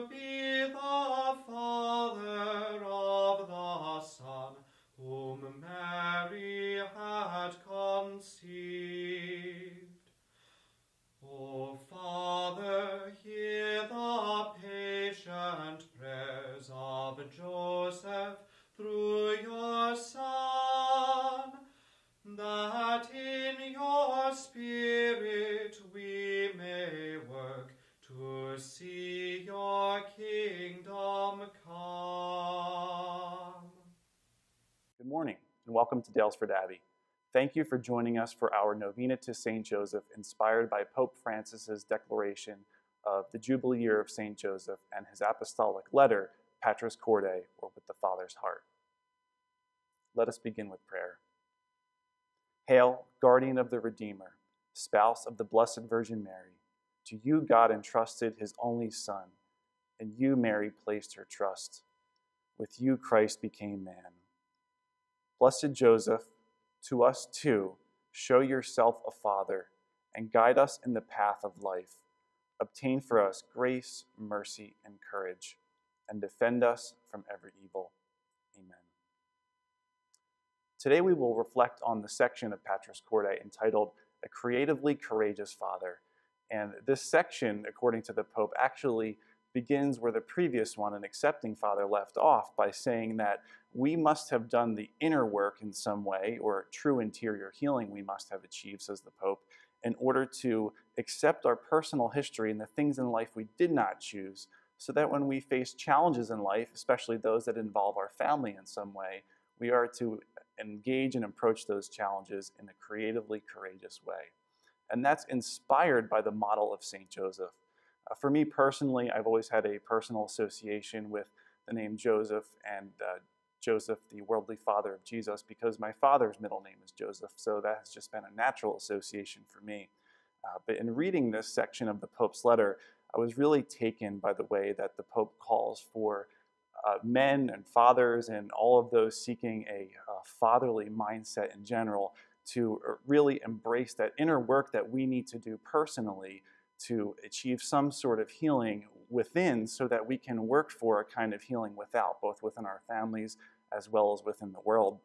Be. Welcome to Daylesford Abbey. Thank you for joining us for our novena to St. Joseph, inspired by Pope Francis's declaration of the Jubilee year of St. Joseph and his apostolic letter, Patris Corde, or with the Father's heart. Let us begin with prayer. Hail, guardian of the Redeemer, spouse of the Blessed Virgin Mary. To you God entrusted his only Son, and you, Mary, placed her trust. With you Christ became man. Blessed Joseph, to us too, show yourself a father and guide us in the path of life. Obtain for us grace, mercy, and courage, and defend us from every evil. Amen. Today we will reflect on the section of Patris Corde entitled A Creatively Courageous Father. And this section, according to the Pope, actually begins where the previous one, an accepting father, left off by saying that we must have done the inner work in some way, or true interior healing we must have achieved, says the Pope, in order to accept our personal history and the things in life we did not choose, so that when we face challenges in life, especially those that involve our family in some way, we are to engage and approach those challenges in a creatively courageous way. And that's inspired by the model of St. Joseph. Uh, for me personally, I've always had a personal association with the name Joseph and uh, Joseph, the worldly father of Jesus, because my father's middle name is Joseph. So that has just been a natural association for me. Uh, but in reading this section of the Pope's letter, I was really taken by the way that the Pope calls for uh, men and fathers and all of those seeking a, a fatherly mindset in general to uh, really embrace that inner work that we need to do personally to achieve some sort of healing within so that we can work for a kind of healing without, both within our families as well as within the world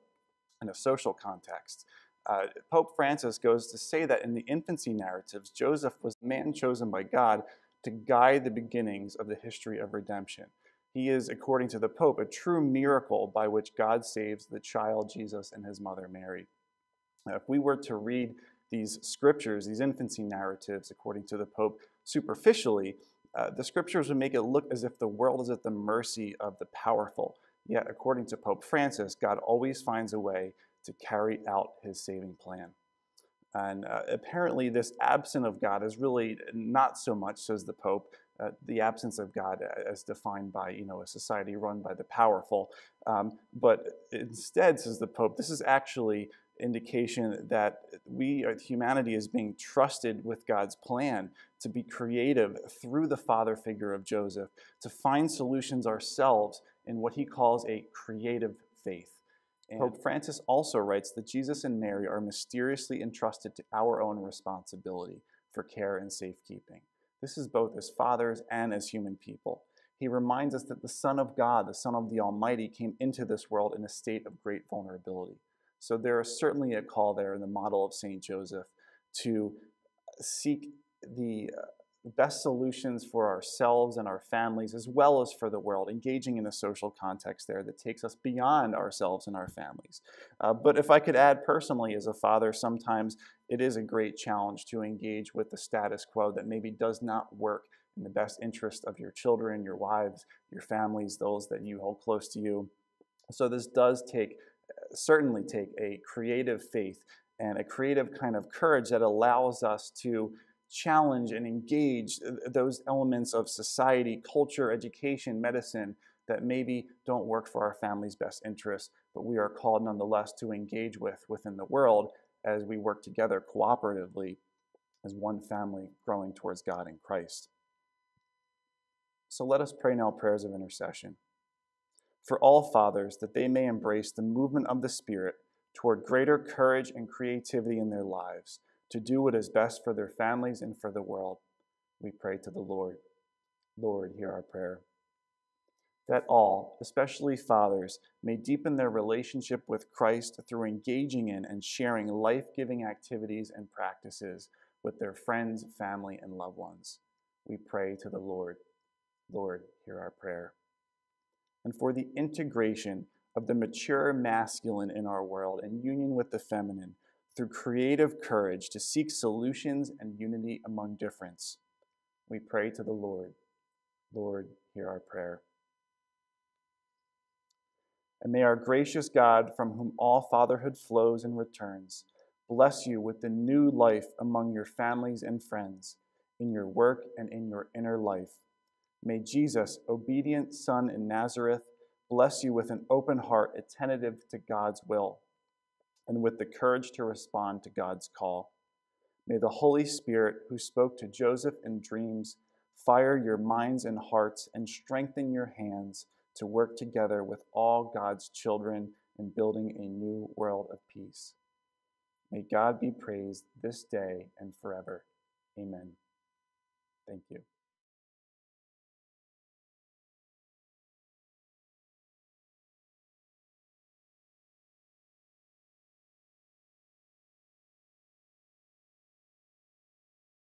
in a social context. Uh, Pope Francis goes to say that in the infancy narratives, Joseph was the man chosen by God to guide the beginnings of the history of redemption. He is, according to the Pope, a true miracle by which God saves the child Jesus and his mother Mary. Now, if we were to read these scriptures, these infancy narratives, according to the Pope, superficially, uh, the scriptures would make it look as if the world is at the mercy of the powerful. Yet, according to Pope Francis, God always finds a way to carry out his saving plan. And uh, apparently, this absence of God is really not so much, says the Pope, uh, the absence of God as defined by you know a society run by the powerful, um, but instead, says the Pope, this is actually indication that we, uh, humanity, is being trusted with God's plan to be creative through the father figure of Joseph, to find solutions ourselves in what he calls a creative faith. And Pope Francis also writes that Jesus and Mary are mysteriously entrusted to our own responsibility for care and safekeeping. This is both as fathers and as human people. He reminds us that the Son of God, the Son of the Almighty, came into this world in a state of great vulnerability. So there is certainly a call there in the model of St. Joseph to seek the uh, best solutions for ourselves and our families as well as for the world, engaging in a social context there that takes us beyond ourselves and our families. Uh, but if I could add personally as a father, sometimes it is a great challenge to engage with the status quo that maybe does not work in the best interest of your children, your wives, your families, those that you hold close to you. So this does take, certainly take a creative faith and a creative kind of courage that allows us to challenge and engage those elements of society, culture, education, medicine that maybe don't work for our family's best interests, but we are called nonetheless to engage with within the world as we work together cooperatively as one family growing towards God in Christ. So let us pray now prayers of intercession. For all fathers, that they may embrace the movement of the Spirit toward greater courage and creativity in their lives to do what is best for their families and for the world. We pray to the Lord. Lord, hear our prayer. That all, especially fathers, may deepen their relationship with Christ through engaging in and sharing life giving activities and practices with their friends, family, and loved ones. We pray to the Lord. Lord, hear our prayer. And for the integration of the mature masculine in our world and union with the feminine through creative courage to seek solutions and unity among difference. We pray to the Lord. Lord, hear our prayer. And may our gracious God, from whom all fatherhood flows and returns, bless you with the new life among your families and friends, in your work and in your inner life. May Jesus, obedient Son in Nazareth, bless you with an open heart attentive to God's will and with the courage to respond to God's call. May the Holy Spirit, who spoke to Joseph in dreams, fire your minds and hearts and strengthen your hands to work together with all God's children in building a new world of peace. May God be praised this day and forever. Amen. Thank you.